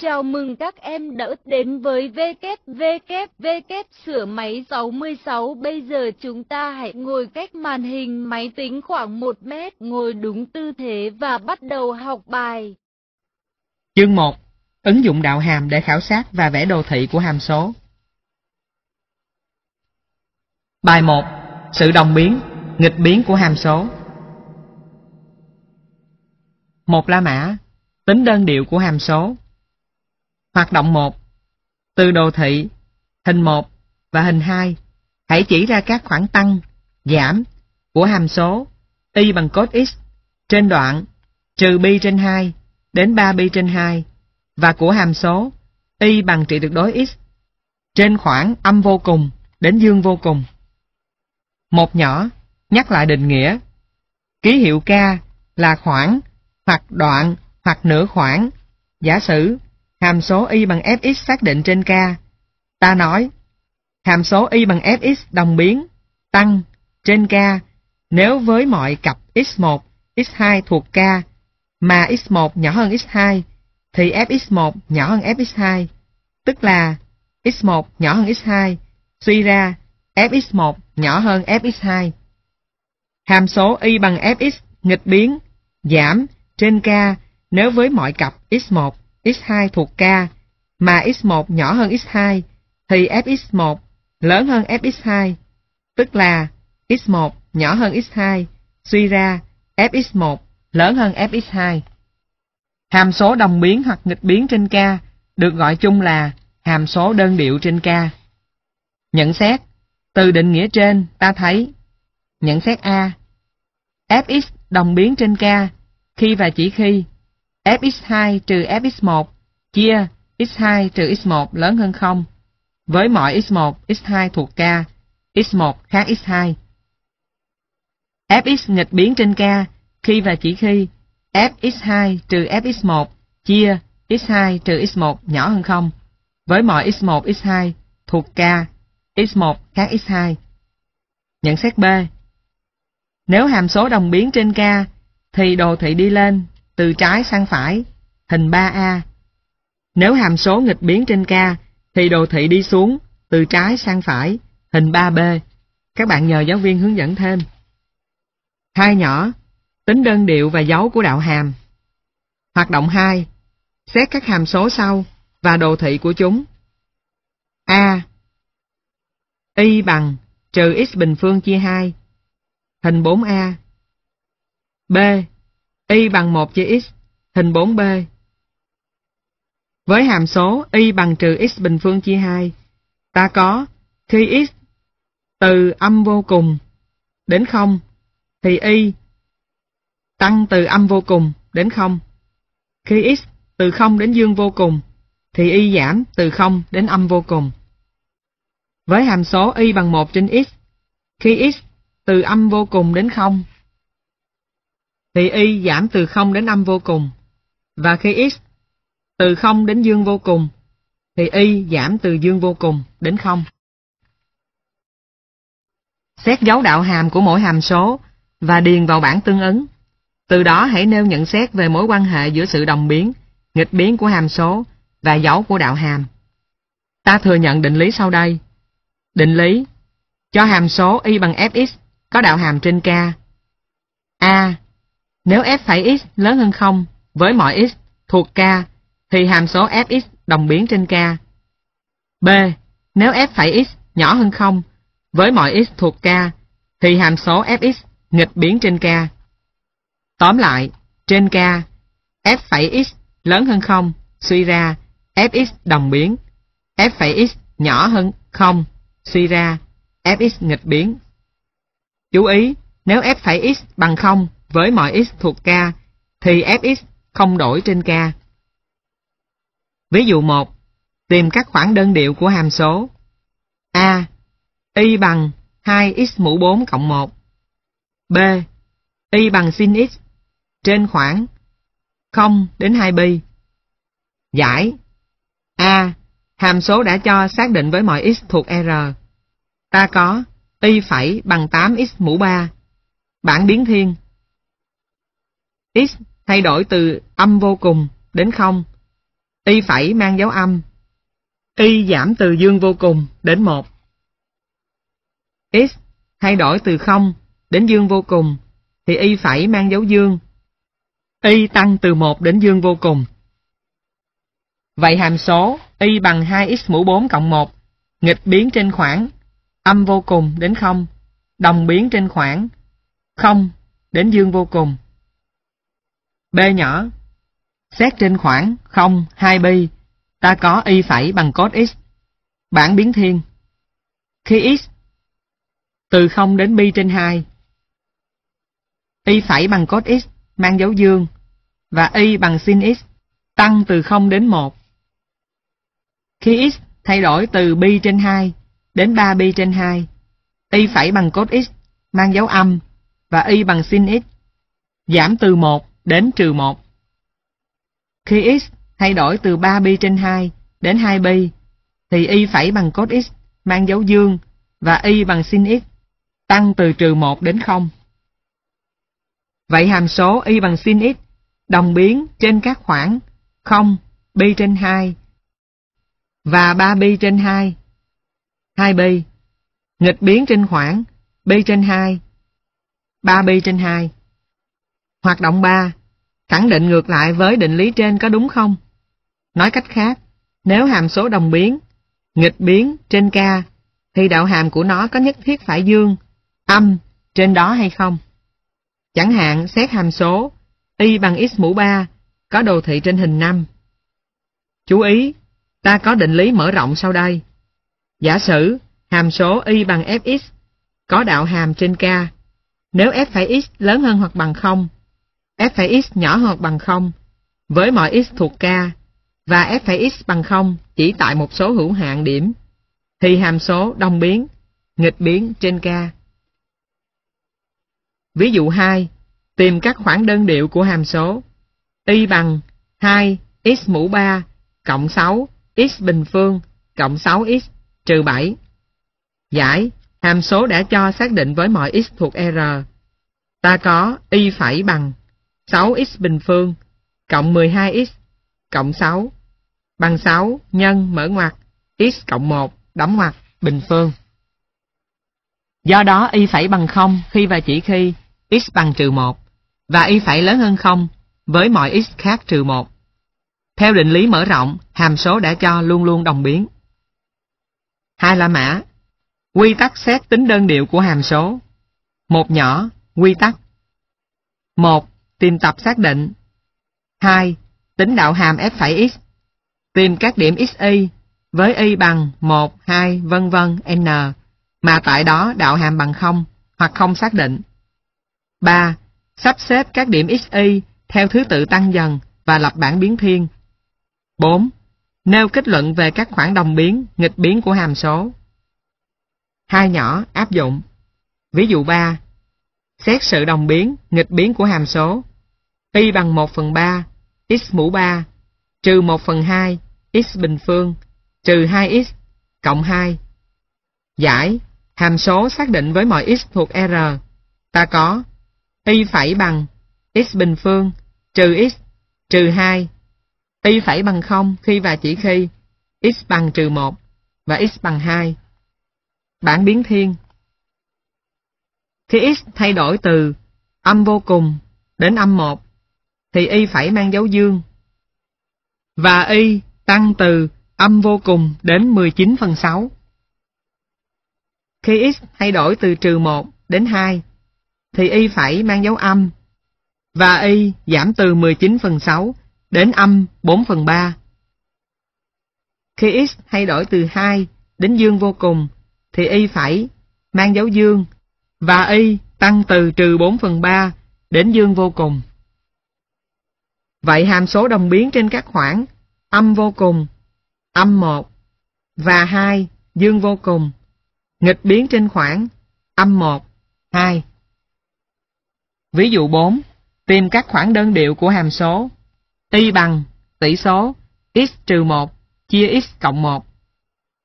Chào mừng các em đã đến với WWW sửa máy 66. Bây giờ chúng ta hãy ngồi cách màn hình máy tính khoảng 1 mét, ngồi đúng tư thế và bắt đầu học bài. Chương 1. Ứng dụng đạo hàm để khảo sát và vẽ đồ thị của hàm số. Bài 1. Sự đồng biến, nghịch biến của hàm số. Một La Mã, tính đơn điệu của hàm số. Hoạt động 1. Từ đồ thị, hình 1 và hình 2, hãy chỉ ra các khoảng tăng, giảm của hàm số y bằng cos x trên đoạn trừ pi trên 2 đến 3 pi trên 2 và của hàm số y bằng trị tuyệt đối x trên khoảng âm vô cùng đến dương vô cùng. Một nhỏ, nhắc lại định nghĩa. Ký hiệu k là khoảng, hoặc đoạn, hoặc nửa khoảng. Giả sử, hàm số y bằng fx xác định trên k. Ta nói, hàm số y bằng fx đồng biến, tăng, trên k, nếu với mọi cặp x1, x2 thuộc k, mà x1 nhỏ hơn x2, thì fx1 nhỏ hơn fx2, tức là x1 nhỏ hơn x2, suy ra fx1 nhỏ hơn fx2. Hàm số y bằng fx nghịch biến, giảm, trên k nếu với mọi cặp x1, x2 thuộc k, mà x1 nhỏ hơn x2, thì fx1 lớn hơn fx2, tức là x1 nhỏ hơn x2, suy ra fx1 lớn hơn fx2. Hàm số đồng biến hoặc nghịch biến trên k được gọi chung là hàm số đơn điệu trên k. Nhận xét, từ định nghĩa trên ta thấy, nhận xét A, fx đồng biến trên k khi và chỉ khi fx2 trừ fx1 chia x2 trừ x1 lớn hơn 0 với mọi x1, x2 thuộc k, x1 khác x2. fx nghịch biến trên k khi và chỉ khi fx2 trừ fx1 chia x2 trừ x1 nhỏ hơn 0 với mọi x1, x2 thuộc k, x1 khác x2. Nhận xét B. Nếu hàm số đồng biến trên k thì đồ thị đi lên từ trái sang phải, hình 3A. Nếu hàm số nghịch biến trên k thì đồ thị đi xuống từ trái sang phải, hình 3B. Các bạn nhờ giáo viên hướng dẫn thêm. Hai nhỏ, tính đơn điệu và dấu của đạo hàm. Hoạt động 2. Xét các hàm số sau và đồ thị của chúng. A. Y bằng trừ x bình phương chia 2. Hình 4A. B. Y bằng 1 chia x. Hình 4B. Với hàm số y bằng trừ x bình phương chia 2, ta có khi x từ âm vô cùng đến 0 thì y tăng từ âm vô cùng đến 0. Khi x từ 0 đến dương vô cùng thì y giảm từ 0 đến âm vô cùng. Với hàm số y bằng 1 trên x, khi x từ âm vô cùng đến 0 thì y giảm từ 0 đến âm vô cùng. Và khi x từ 0 đến dương vô cùng, thì y giảm từ dương vô cùng đến 0. Xét dấu đạo hàm của mỗi hàm số và điền vào bảng tương ứng. Từ đó hãy nêu nhận xét về mối quan hệ giữa sự đồng biến, nghịch biến của hàm số và dấu của đạo hàm. Ta thừa nhận định lý sau đây. Định lý cho hàm số y bằng fx có đạo hàm trên k. A. Nếu f phải x lớn hơn 0 với mọi x thuộc k thì hàm số fx đồng biến trên k. B. Nếu f phải x nhỏ hơn 0 với mọi x thuộc k thì hàm số fx nghịch biến trên k. Tóm lại, trên k, f phải x lớn hơn 0 suy ra fx đồng biến, f phải x nhỏ hơn 0 suy ra fx nghịch biến. Chú ý, nếu f phải x bằng 0 với mọi x thuộc k, thì fx không đổi trên k. Ví dụ 1. Tìm các khoảng đơn điệu của hàm số. A. Y bằng 2x mũ 4 cộng 1. B. Y bằng sin x trên khoảng 0 đến 2 pi. Giải. A. Hàm số đã cho xác định với mọi x thuộc R. Ta có y phẩy bằng 8x mũ 3. Bản biến thiên. X thay đổi từ âm vô cùng đến không, y phẩy mang dấu âm. Y giảm từ dương vô cùng đến một; x thay đổi từ không đến dương vô cùng, thì y phẩy mang dấu dương. Y tăng từ một đến dương vô cùng. Vậy hàm số y bằng 2x mũ 4 cộng 1, nghịch biến trên khoảng, âm vô cùng đến không, đồng biến trên khoảng, không đến dương vô cùng. B nhỏ, xét trên khoảng 0, 2 pi, ta có y phẩy bằng cos x, bản biến thiên. Khi x từ 0 đến pi trên 2, y phẩy bằng cos x mang dấu dương, và y bằng sin x tăng từ 0 đến 1. Khi x thay đổi từ pi trên 2 đến 3 pi trên 2, y phẩy bằng cos x mang dấu âm và y bằng sin x giảm từ 1 đến trừ 1. Khi x thay đổi từ 3 pi trên 2 đến 2 pi, thì y phẩy bằng cos x mang dấu dương và y bằng sin x tăng từ trừ 1 đến 0. Vậy hàm số y bằng sin x đồng biến trên các khoảng 0, pi trên 2 và 3 pi trên 2, 2 pi, nghịch biến trên khoảng pi trên 2, 3 pi trên 2. Hoạt động 3, khẳng định ngược lại với định lý trên có đúng không? Nói cách khác, nếu hàm số đồng biến, nghịch biến trên k, thì đạo hàm của nó có nhất thiết phải dương, âm trên đó hay không? Chẳng hạn xét hàm số y bằng x mũ 3 có đồ thị trên hình 5. Chú ý, ta có định lý mở rộng sau đây. Giả sử hàm số y bằng fx có đạo hàm trên k. Nếu f phải x lớn hơn hoặc bằng 0, f phải x nhỏ hơn bằng 0, với mọi x thuộc k, và f phải x bằng 0 chỉ tại một số hữu hạn điểm, thì hàm số đồng biến, nghịch biến trên k. Ví dụ 2, tìm các khoảng đơn điệu của hàm số. Y bằng 2 x mũ 3 cộng 6 x bình phương cộng 6x trừ 7. Giải, hàm số đã cho xác định với mọi x thuộc R. Ta có y phải bằng 6x bình phương cộng 12x cộng 6 bằng 6 nhân mở ngoặc x cộng 1 đóng ngoặc bình phương. Do đó y phẩy bằng 0 khi và chỉ khi x bằng trừ 1 và y phải lớn hơn 0 với mọi x khác trừ 1. Theo định lý mở rộng, hàm số đã cho luôn luôn đồng biến. Hai là Mã Quy tắc xét tính đơn điệu của hàm số Một nhỏ, quy tắc một Tìm tập xác định 2. Tính đạo hàm f'(x). Tìm các điểm xy với y bằng 1, 2, vân vân n mà tại đó đạo hàm bằng 0 hoặc không xác định. 3 sắp xếp các điểm xy theo thứ tự tăng dần và lập bảng biến thiên. 4. Nêu kết luận về các khoảng đồng biến, nghịch biến của hàm số. Hai nhỏ áp dụng. Ví dụ 3. Xét sự đồng biến, nghịch biến của hàm số. Y bằng 1 phần 3, x mũ 3, trừ 1 phần 2, x bình phương, trừ 2x, cộng 2. Giải, hàm số xác định với mọi x thuộc R. Ta có y phẩy bằng x bình phương trừ x trừ 2. Y phẩy bằng 0 khi và chỉ khi x bằng trừ 1 và x bằng 2. Bản biến thiên Khi x thay đổi từ âm vô cùng đến âm 1 thì y phải mang dấu dương và y tăng từ âm vô cùng đến 19 phần 6. Khi x thay đổi từ trừ 1 đến 2 thì y phải mang dấu âm, và y giảm từ 19 phần 6 đến âm 4 phần 3. Khi x thay đổi từ 2 đến dương vô cùng, thì y phải mang dấu dương, và y tăng từ trừ 4 phần 3 đến dương vô cùng. Vậy hàm số đồng biến trên các khoảng âm vô cùng, âm 1 và 2 dương vô cùng, nghịch biến trên khoảng âm 1, 2. Ví dụ 4. Tìm các khoảng đơn điệu của hàm số. Y bằng tỷ số x trừ 1 chia x cộng 1.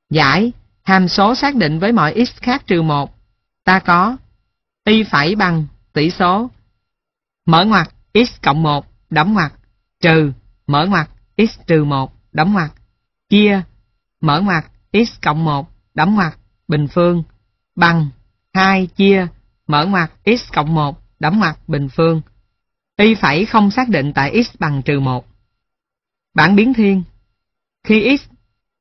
Giải, hàm số xác định với mọi x khác trừ 1. Ta có y phẩy bằng tỷ số mở ngoặc x cộng 1 đóng ngoặc trừ mở ngoặc x trừ 1 đóng ngoặc, chia, mở ngoặc, x cộng 1, đóng ngoặc, bình phương, bằng 2 chia, mở ngoặc, x cộng 1, đóng ngoặc, bình phương. Y phẩy không xác định tại x bằng trừ 1. Bản biến thiên Khi x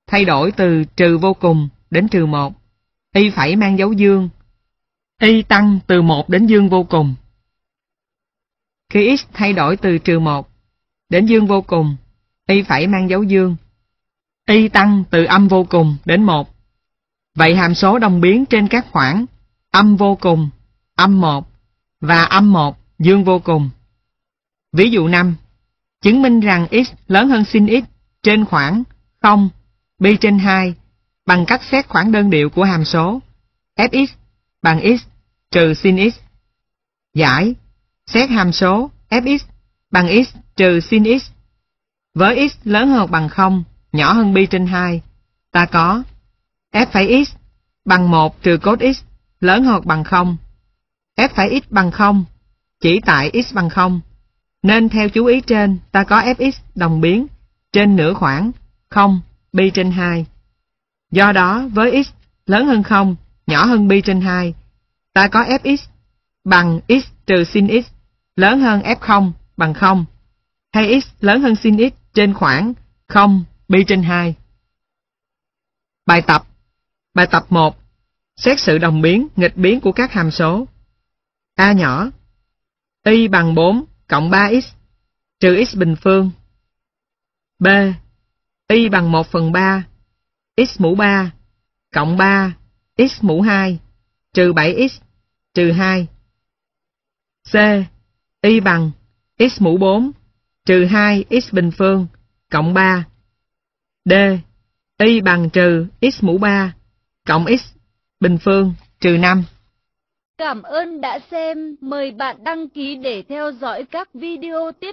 thay đổi từ trừ vô cùng đến trừ 1, y phẩy mang dấu dương. Y tăng từ 1 đến dương vô cùng. Khi x thay đổi từ trừ 1 đến dương vô cùng, y phải mang dấu dương. Y tăng từ âm vô cùng đến một. Vậy hàm số đồng biến trên các khoảng âm vô cùng, âm một và âm một dương vô cùng. Ví dụ 5. Chứng minh rằng x lớn hơn sin x trên khoảng 0, pi trên 2 bằng cách xét khoảng đơn điệu của hàm số fx bằng x trừ sin x. Giải, xét hàm số fx bằng x trừ sin x. Với x lớn hơn hoặc bằng 0, nhỏ hơn pi trên 2, ta có f phẩy x bằng 1 trừ cos x lớn hơn hoặc bằng 0. f phẩy x bằng 0 chỉ tại x bằng 0. Nên theo chú ý trên, ta có fx đồng biến trên nửa khoảng 0 pi trên 2. Do đó, với x lớn hơn 0, nhỏ hơn pi trên 2, ta có fx bằng x trừ sin x lớn hơn f0 bằng 0, hay x lớn hơn sin x trên khoảng 0 pi trên 2. Bài tập Bài tập 1 Xét sự đồng biến, nghịch biến của các hàm số. A nhỏ Y bằng 4 cộng 3x trừ x bình phương. B. Y bằng 1 phần 3 x mũ 3 cộng 3 x mũ 2 trừ 7x trừ 2. C. Y bằng x mũ 4 trừ 2 x bình phương cộng 3. D. Y bằng trừ x mũ 3 cộng x bình phương trừ 5. Cảm ơn đã xem, mời bạn đăng ký để theo dõi các video tiếp